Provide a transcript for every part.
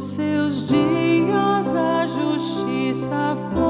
seus dias a justiça foi.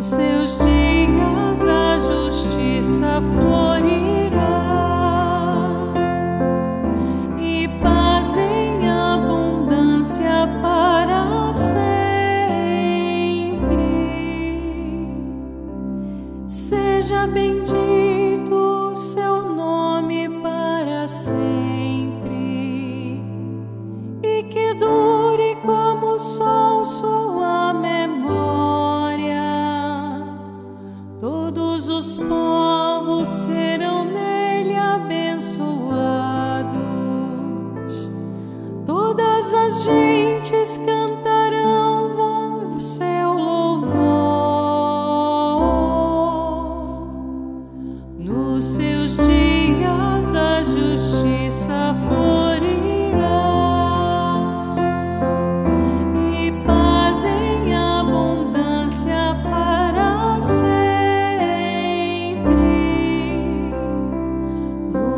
Nos seus dias a justiça florirá e paz em abundância para sempre. Seja bendito o seu nome para sempre e que dure como o sol. Todos os povos serão nele abençoados, todas as gentes cantarão o seu louvor no seu.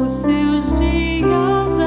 os seus dias.